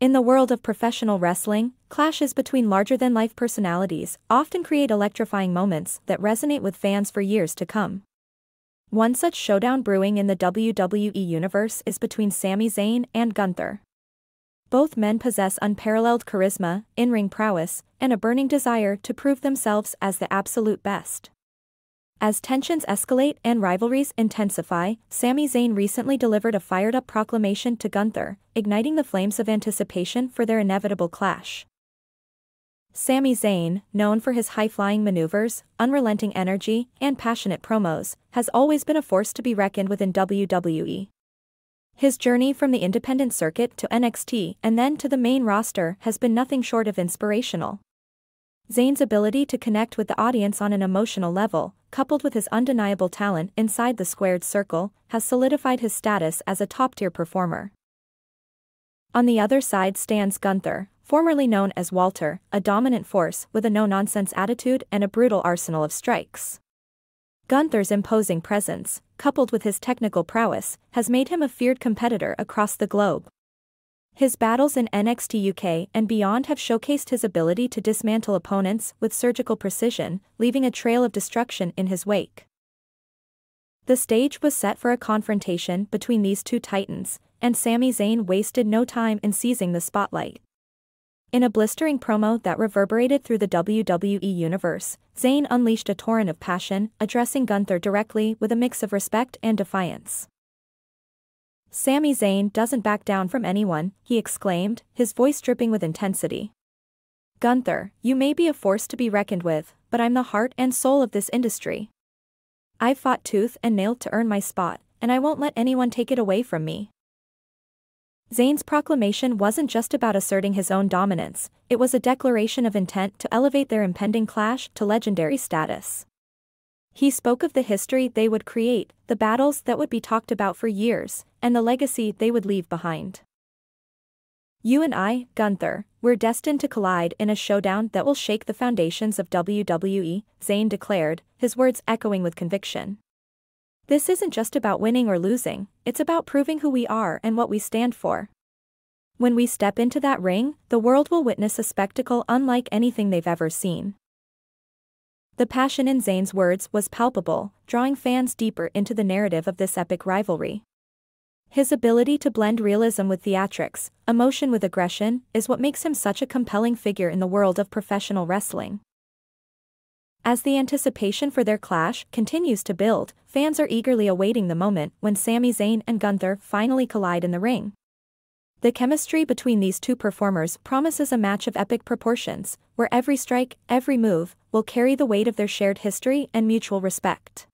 In the world of professional wrestling, clashes between larger-than-life personalities often create electrifying moments that resonate with fans for years to come. One such showdown brewing in the WWE universe is between Sami Zayn and Gunther. Both men possess unparalleled charisma, in-ring prowess, and a burning desire to prove themselves as the absolute best. As tensions escalate and rivalries intensify, Sami Zayn recently delivered a fired-up proclamation to Gunther, igniting the flames of anticipation for their inevitable clash. Sami Zayn, known for his high-flying maneuvers, unrelenting energy, and passionate promos, has always been a force to be reckoned with in WWE. His journey from the independent circuit to NXT and then to the main roster has been nothing short of inspirational. Zayn's ability to connect with the audience on an emotional level, coupled with his undeniable talent inside the squared circle, has solidified his status as a top-tier performer. On the other side stands Gunther, formerly known as Walter, a dominant force with a no-nonsense attitude and a brutal arsenal of strikes. Gunther's imposing presence, coupled with his technical prowess, has made him a feared competitor across the globe. His battles in NXT UK and beyond have showcased his ability to dismantle opponents with surgical precision, leaving a trail of destruction in his wake. The stage was set for a confrontation between these two titans, and Sami Zayn wasted no time in seizing the spotlight. In a blistering promo that reverberated through the WWE universe, Zayn unleashed a torrent of passion, addressing Gunther directly with a mix of respect and defiance. Sami Zayn doesn't back down from anyone, he exclaimed, his voice dripping with intensity. Gunther, you may be a force to be reckoned with, but I'm the heart and soul of this industry. I've fought tooth and nail to earn my spot, and I won't let anyone take it away from me. Zayn's proclamation wasn't just about asserting his own dominance, it was a declaration of intent to elevate their impending clash to legendary status. He spoke of the history they would create, the battles that would be talked about for years, and the legacy they would leave behind. You and I, Gunther, we're destined to collide in a showdown that will shake the foundations of WWE, Zayn declared, his words echoing with conviction. This isn't just about winning or losing, it's about proving who we are and what we stand for. When we step into that ring, the world will witness a spectacle unlike anything they've ever seen. The passion in Zayn's words was palpable, drawing fans deeper into the narrative of this epic rivalry. His ability to blend realism with theatrics, emotion with aggression, is what makes him such a compelling figure in the world of professional wrestling. As the anticipation for their clash continues to build, fans are eagerly awaiting the moment when Sami Zayn and Gunther finally collide in the ring. The chemistry between these two performers promises a match of epic proportions, where every strike, every move, will carry the weight of their shared history and mutual respect.